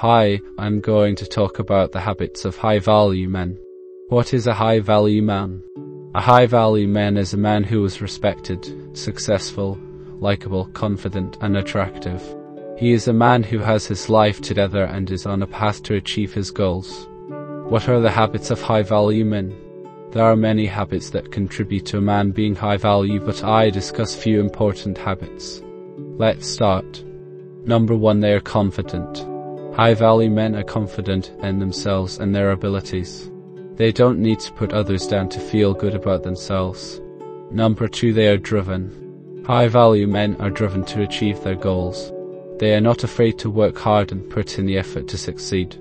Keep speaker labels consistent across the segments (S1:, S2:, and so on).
S1: Hi, I'm going to talk about the habits of high value men. What is a high value man? A high value man is a man who is respected, successful, likable, confident, and attractive. He is a man who has his life together and is on a path to achieve his goals. What are the habits of high value men? There are many habits that contribute to a man being high value, but I discuss few important habits. Let's start. Number one, they are confident. High value men are confident in themselves and their abilities. They don't need to put others down to feel good about themselves. Number two, they are driven. High value men are driven to achieve their goals. They are not afraid to work hard and put in the effort to succeed.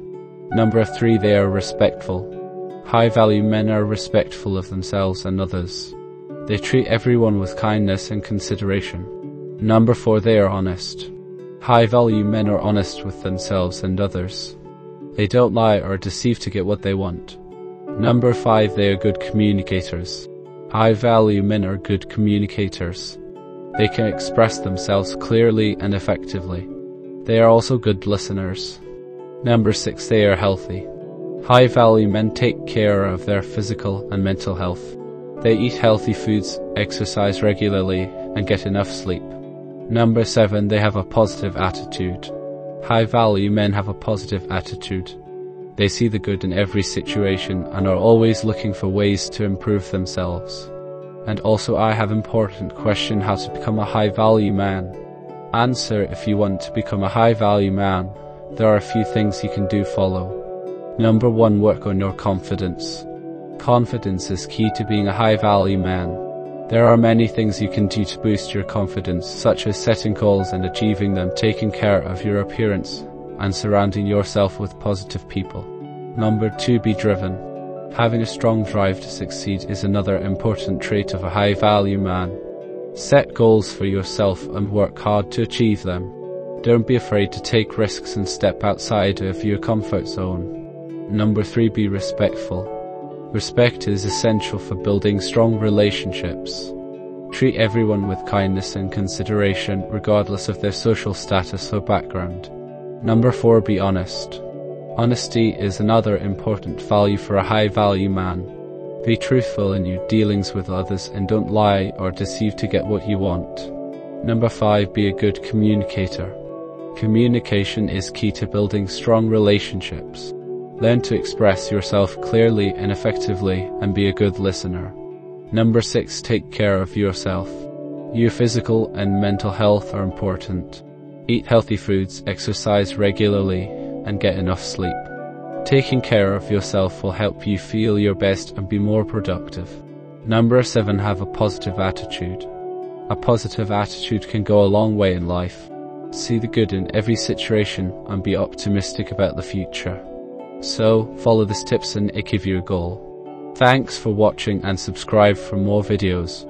S1: Number three, they are respectful. High value men are respectful of themselves and others. They treat everyone with kindness and consideration. Number four, they are honest. High value men are honest with themselves and others. They don't lie or deceive to get what they want. Number 5 They are good communicators. High value men are good communicators. They can express themselves clearly and effectively. They are also good listeners. Number 6 They are healthy. High value men take care of their physical and mental health. They eat healthy foods, exercise regularly, and get enough sleep. Number 7. They have a positive attitude. High value men have a positive attitude. They see the good in every situation and are always looking for ways to improve themselves. And also I have important question how to become a high value man. Answer if you want to become a high value man, there are a few things you can do follow. Number 1 work on your confidence. Confidence is key to being a high value man. There are many things you can do to boost your confidence, such as setting goals and achieving them, taking care of your appearance, and surrounding yourself with positive people. Number 2. Be driven. Having a strong drive to succeed is another important trait of a high value man. Set goals for yourself and work hard to achieve them. Don't be afraid to take risks and step outside of your comfort zone. Number 3. Be respectful. Respect is essential for building strong relationships. Treat everyone with kindness and consideration regardless of their social status or background. Number 4. Be honest. Honesty is another important value for a high value man. Be truthful in your dealings with others and don't lie or deceive to get what you want. Number 5. Be a good communicator. Communication is key to building strong relationships. Learn to express yourself clearly and effectively and be a good listener. Number 6. Take care of yourself. Your physical and mental health are important. Eat healthy foods, exercise regularly, and get enough sleep. Taking care of yourself will help you feel your best and be more productive. Number 7. Have a positive attitude. A positive attitude can go a long way in life. See the good in every situation and be optimistic about the future. So, follow these tips and achieve your goal. Thanks for watching and subscribe for more videos.